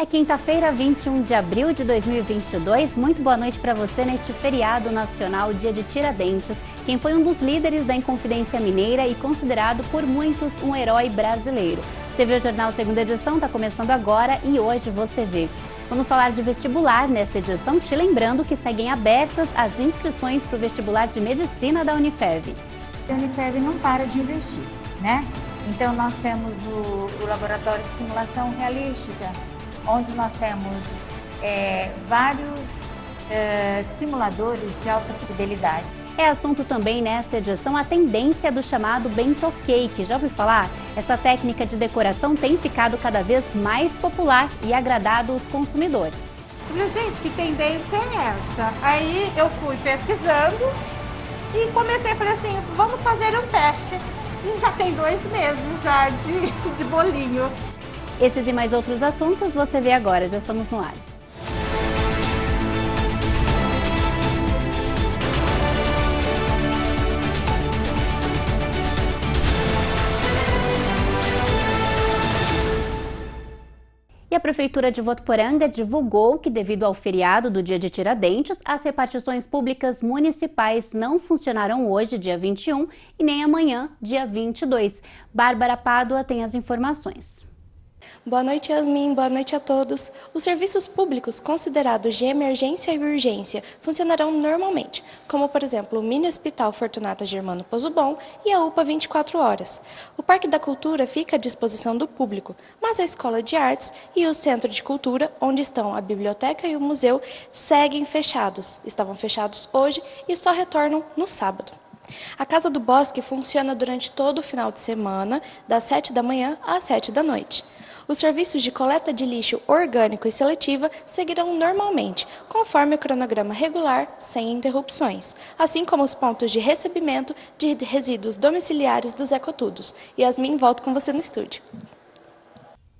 É quinta-feira, 21 de abril de 2022. Muito boa noite para você neste feriado nacional, dia de Tiradentes, quem foi um dos líderes da Inconfidência Mineira e considerado por muitos um herói brasileiro. TV Jornal Segunda Edição está começando agora e hoje você vê. Vamos falar de vestibular nesta edição, te lembrando que seguem abertas as inscrições para o vestibular de medicina da Unifev. A Unifev não para de investir, né? Então nós temos o, o laboratório de simulação realística, onde nós temos é, vários é, simuladores de alta fidelidade. É assunto também nesta edição a tendência do chamado bento cake. Já ouviu falar? Essa técnica de decoração tem ficado cada vez mais popular e agradado os consumidores. Falei, gente, que tendência é essa? Aí eu fui pesquisando e comecei a falar assim, vamos fazer um teste. E já tem dois meses já de, de bolinho. Esses e mais outros assuntos você vê agora, já estamos no ar. E a Prefeitura de Votuporanga divulgou que, devido ao feriado do dia de Tiradentes, as repartições públicas municipais não funcionarão hoje, dia 21, e nem amanhã, dia 22. Bárbara Pádua tem as informações. Boa noite, Yasmin. Boa noite a todos. Os serviços públicos considerados de emergência e urgência funcionarão normalmente, como, por exemplo, o Mini Hospital Fortunata Germano Pozubon e a UPA 24 Horas. O Parque da Cultura fica à disposição do público, mas a Escola de Artes e o Centro de Cultura, onde estão a biblioteca e o museu, seguem fechados. Estavam fechados hoje e só retornam no sábado. A Casa do Bosque funciona durante todo o final de semana, das 7 da manhã às 7 da noite. Os serviços de coleta de lixo orgânico e seletiva seguirão normalmente, conforme o cronograma regular, sem interrupções, assim como os pontos de recebimento de resíduos domiciliares dos ecotudos. Yasmin, volto com você no estúdio.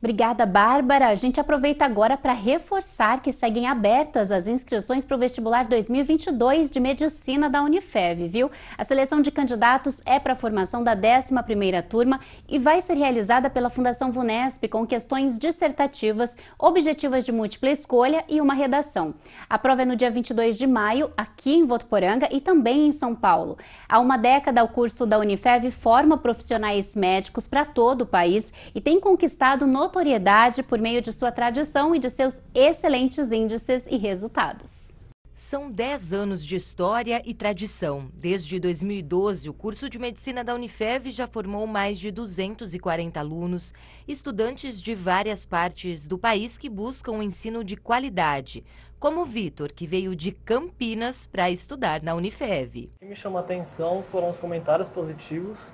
Obrigada, Bárbara. A gente aproveita agora para reforçar que seguem abertas as inscrições para o vestibular 2022 de medicina da Unifev, viu? A seleção de candidatos é para a formação da 11ª turma e vai ser realizada pela Fundação Vunesp com questões dissertativas, objetivas de múltipla escolha e uma redação. A prova é no dia 22 de maio, aqui em Votuporanga e também em São Paulo. Há uma década, o curso da Unifev forma profissionais médicos para todo o país e tem conquistado no notoriedade por meio de sua tradição e de seus excelentes índices e resultados. São 10 anos de história e tradição. Desde 2012, o curso de medicina da Unifev já formou mais de 240 alunos, estudantes de várias partes do país que buscam um ensino de qualidade, como o Vitor, que veio de Campinas para estudar na Unifev. O que me chamou a atenção foram os comentários positivos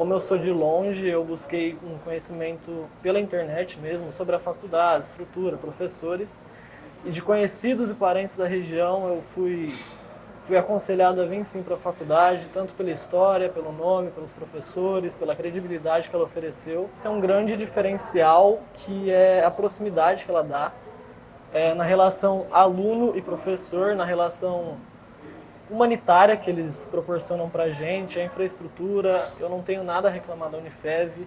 como eu sou de longe, eu busquei um conhecimento pela internet mesmo sobre a faculdade, estrutura, professores. E de conhecidos e parentes da região, eu fui, fui aconselhado a vir sim para a faculdade, tanto pela história, pelo nome, pelos professores, pela credibilidade que ela ofereceu. Isso é um grande diferencial que é a proximidade que ela dá é, na relação aluno e professor, na relação humanitária que eles proporcionam para a gente, a infraestrutura. Eu não tenho nada a reclamar da Unifev.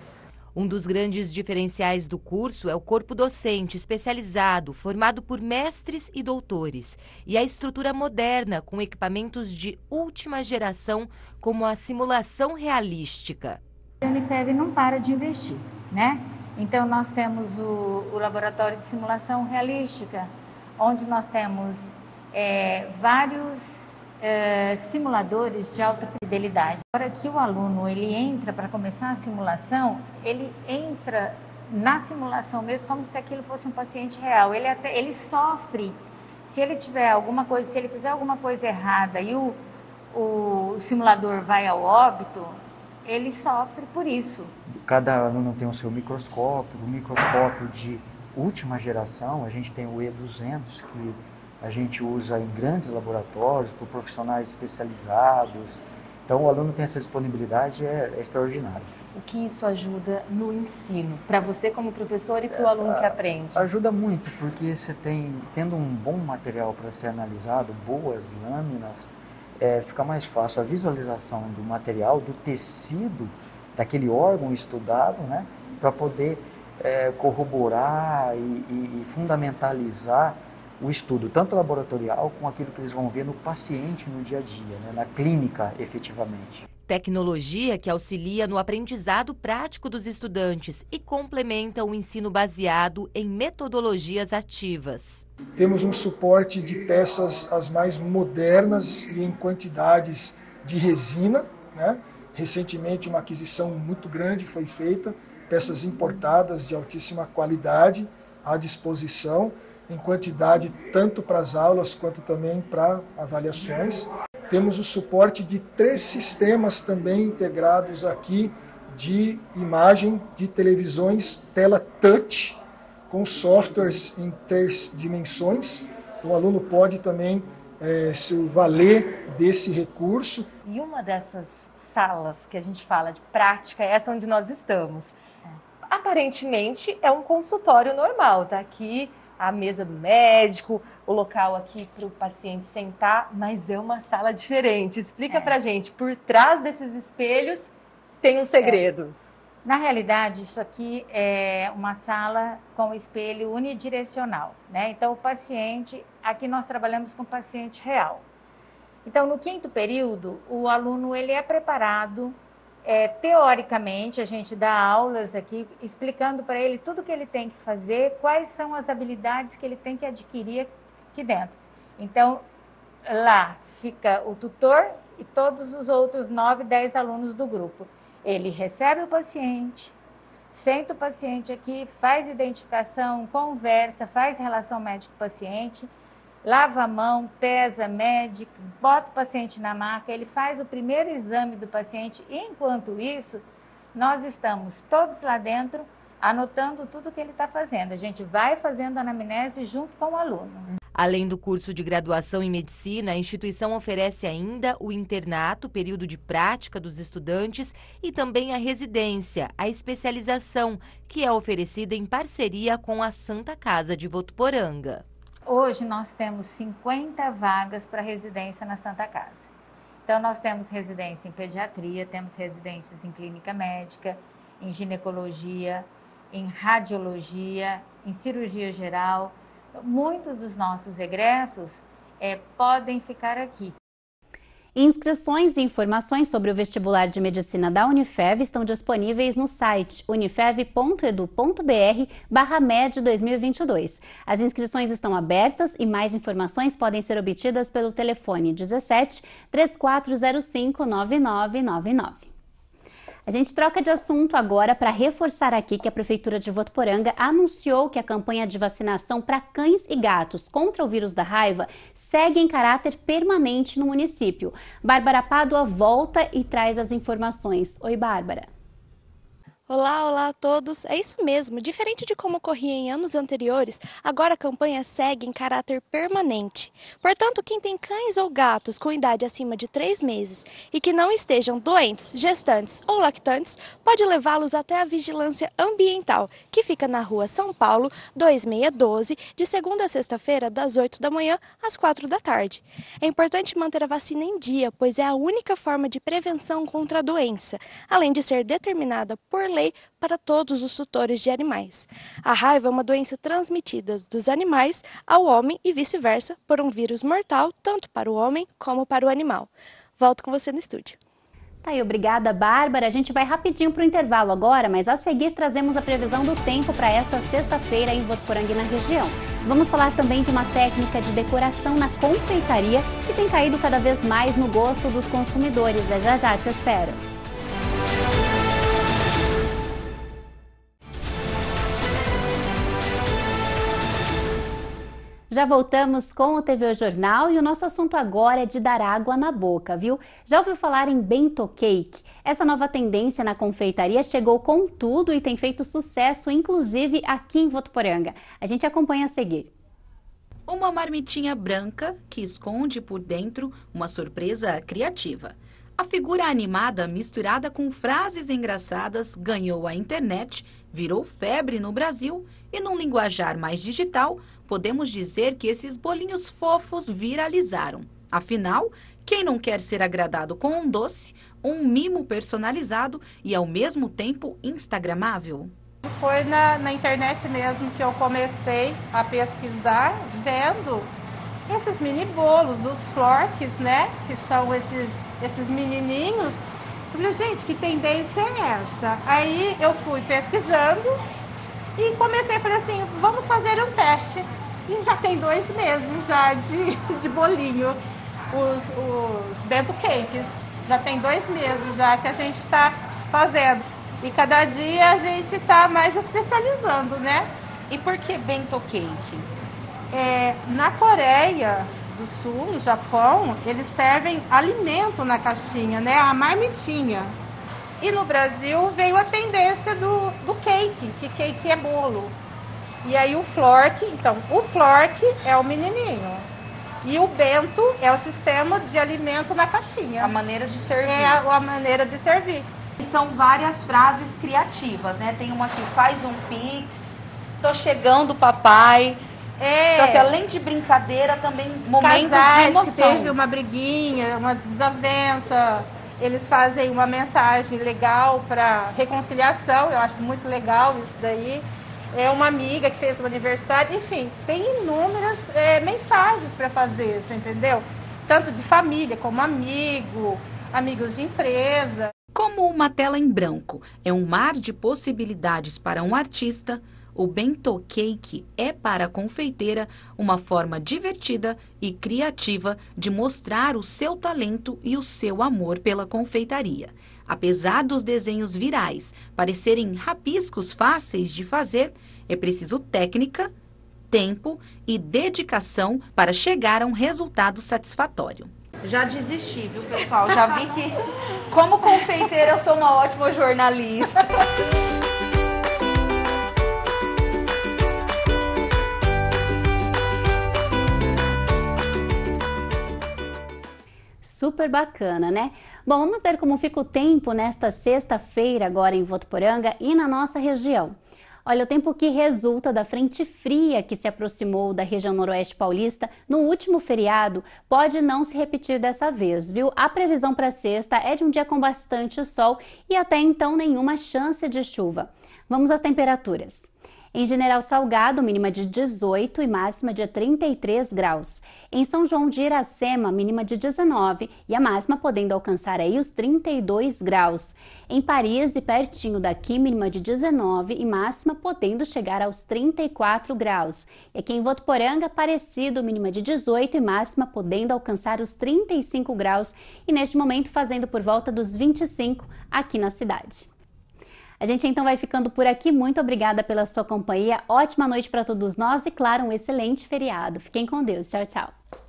Um dos grandes diferenciais do curso é o corpo docente especializado, formado por mestres e doutores, e a estrutura moderna, com equipamentos de última geração, como a simulação realística. A Unifev não para de investir, né? Então, nós temos o, o laboratório de simulação realística, onde nós temos é, vários é, simuladores de alta fidelidade. Na hora que o aluno ele entra para começar a simulação, ele entra na simulação mesmo como se aquilo fosse um paciente real. Ele até ele sofre se ele tiver alguma coisa, se ele fizer alguma coisa errada e o, o simulador vai ao óbito, ele sofre por isso. Cada aluno tem o seu microscópio, o microscópio de última geração, a gente tem o E200 que a gente usa em grandes laboratórios, por profissionais especializados. Então, o aluno tem essa disponibilidade, é, é extraordinário. O que isso ajuda no ensino, para você como professor e para o aluno que aprende? Ajuda muito, porque você tem, tendo um bom material para ser analisado, boas lâminas, é, fica mais fácil a visualização do material, do tecido, daquele órgão estudado, né, para poder é, corroborar e, e, e fundamentalizar o estudo, tanto laboratorial como aquilo que eles vão ver no paciente no dia a dia, né, na clínica efetivamente. Tecnologia que auxilia no aprendizado prático dos estudantes e complementa o ensino baseado em metodologias ativas. Temos um suporte de peças as mais modernas e em quantidades de resina. Né? Recentemente, uma aquisição muito grande foi feita, peças importadas de altíssima qualidade à disposição, em quantidade tanto para as aulas quanto também para avaliações. Temos o suporte de três sistemas também integrados aqui de imagem de televisões tela touch com softwares em três dimensões. Então, o aluno pode também é, se valer desse recurso. E uma dessas salas que a gente fala de prática é essa onde nós estamos. Aparentemente é um consultório normal, tá aqui a mesa do médico, o local aqui para o paciente sentar, mas é uma sala diferente. Explica é. para gente, por trás desses espelhos tem um segredo. É. Na realidade, isso aqui é uma sala com espelho unidirecional, né? Então, o paciente, aqui nós trabalhamos com paciente real. Então, no quinto período, o aluno ele é preparado é, teoricamente, a gente dá aulas aqui explicando para ele tudo que ele tem que fazer, quais são as habilidades que ele tem que adquirir aqui dentro. Então, lá fica o tutor e todos os outros 9, 10 alunos do grupo. Ele recebe o paciente, senta o paciente aqui, faz identificação, conversa, faz relação médico-paciente lava a mão, pesa, mede, bota o paciente na maca, ele faz o primeiro exame do paciente. Enquanto isso, nós estamos todos lá dentro anotando tudo que ele está fazendo. A gente vai fazendo anamnese junto com o aluno. Além do curso de graduação em medicina, a instituição oferece ainda o internato, período de prática dos estudantes, e também a residência, a especialização, que é oferecida em parceria com a Santa Casa de Votuporanga. Hoje nós temos 50 vagas para residência na Santa Casa. Então nós temos residência em pediatria, temos residências em clínica médica, em ginecologia, em radiologia, em cirurgia geral. Muitos dos nossos egressos é, podem ficar aqui. Inscrições e informações sobre o vestibular de medicina da Unifev estão disponíveis no site unifev.edu.br barra MED 2022. As inscrições estão abertas e mais informações podem ser obtidas pelo telefone 17 3405 9999. A gente troca de assunto agora para reforçar aqui que a Prefeitura de Votuporanga anunciou que a campanha de vacinação para cães e gatos contra o vírus da raiva segue em caráter permanente no município. Bárbara Pádua volta e traz as informações. Oi, Bárbara. Olá, olá a todos. É isso mesmo. Diferente de como ocorria em anos anteriores, agora a campanha segue em caráter permanente. Portanto, quem tem cães ou gatos com idade acima de 3 meses e que não estejam doentes, gestantes ou lactantes, pode levá-los até a vigilância ambiental, que fica na rua São Paulo, 2612, de segunda a sexta-feira, das 8 da manhã às 4 da tarde. É importante manter a vacina em dia, pois é a única forma de prevenção contra a doença, além de ser determinada por lei para todos os tutores de animais. A raiva é uma doença transmitida dos animais ao homem e vice-versa por um vírus mortal tanto para o homem como para o animal. Volto com você no estúdio. Tá aí, obrigada, Bárbara. A gente vai rapidinho para o intervalo agora, mas a seguir trazemos a previsão do tempo para esta sexta-feira em Votuporanga na região. Vamos falar também de uma técnica de decoração na confeitaria que tem caído cada vez mais no gosto dos consumidores. É já já, te espero. Já voltamos com o TV Jornal e o nosso assunto agora é de dar água na boca, viu? Já ouviu falar em bento cake? Essa nova tendência na confeitaria chegou com tudo e tem feito sucesso, inclusive aqui em Votuporanga. A gente acompanha a seguir. Uma marmitinha branca que esconde por dentro uma surpresa criativa. A figura animada misturada com frases engraçadas ganhou a internet, virou febre no Brasil e, num linguajar mais digital, podemos dizer que esses bolinhos fofos viralizaram. Afinal, quem não quer ser agradado com um doce, um mimo personalizado e ao mesmo tempo instagramável? Foi na, na internet mesmo que eu comecei a pesquisar, vendo esses mini bolos, os florks, né? Que são esses, esses menininhos. Eu falei, gente, que tendência é essa? Aí eu fui pesquisando e comecei, falei assim, vamos fazer um teste. E já tem dois meses já de, de bolinho, os, os bento cakes. Já tem dois meses já que a gente está fazendo. E cada dia a gente está mais especializando, né? E por que bento cake? É, na Coreia do Sul, no Japão, eles servem alimento na caixinha, né? A marmitinha. E no Brasil veio a tendência do, do cake, que cake é bolo. E aí o flork, então, o flork é o menininho. E o bento é o sistema de alimento na caixinha. A maneira de servir. É a, a maneira de servir. São várias frases criativas, né? Tem uma que faz um pix, tô chegando papai. É. Então, assim, além de brincadeira, também momentos Casais de emoção. que teve uma briguinha, uma desavença, eles fazem uma mensagem legal para reconciliação, eu acho muito legal isso daí. É uma amiga que fez um aniversário, enfim, tem inúmeras é, mensagens para fazer, você entendeu? Tanto de família como amigo, amigos de empresa. Como uma tela em branco é um mar de possibilidades para um artista, o bento cake é para a confeiteira uma forma divertida e criativa de mostrar o seu talento e o seu amor pela confeitaria. Apesar dos desenhos virais parecerem rabiscos fáceis de fazer, é preciso técnica, tempo e dedicação para chegar a um resultado satisfatório. Já desisti, viu, pessoal? Já vi que, como confeiteira, eu sou uma ótima jornalista. Super bacana, né? Bom, vamos ver como fica o tempo nesta sexta-feira agora em Votuporanga e na nossa região. Olha, o tempo que resulta da frente fria que se aproximou da região noroeste paulista no último feriado pode não se repetir dessa vez, viu? A previsão para sexta é de um dia com bastante sol e até então nenhuma chance de chuva. Vamos às temperaturas. Em General Salgado, mínima de 18 e máxima de 33 graus. Em São João de Iracema, mínima de 19 e a máxima podendo alcançar aí os 32 graus. Em Paris e pertinho daqui, mínima de 19 e máxima podendo chegar aos 34 graus. E aqui em Votuporanga, parecido, mínima de 18 e máxima podendo alcançar os 35 graus e neste momento fazendo por volta dos 25 aqui na cidade. A gente então vai ficando por aqui. Muito obrigada pela sua companhia. Ótima noite para todos nós e, claro, um excelente feriado. Fiquem com Deus. Tchau, tchau.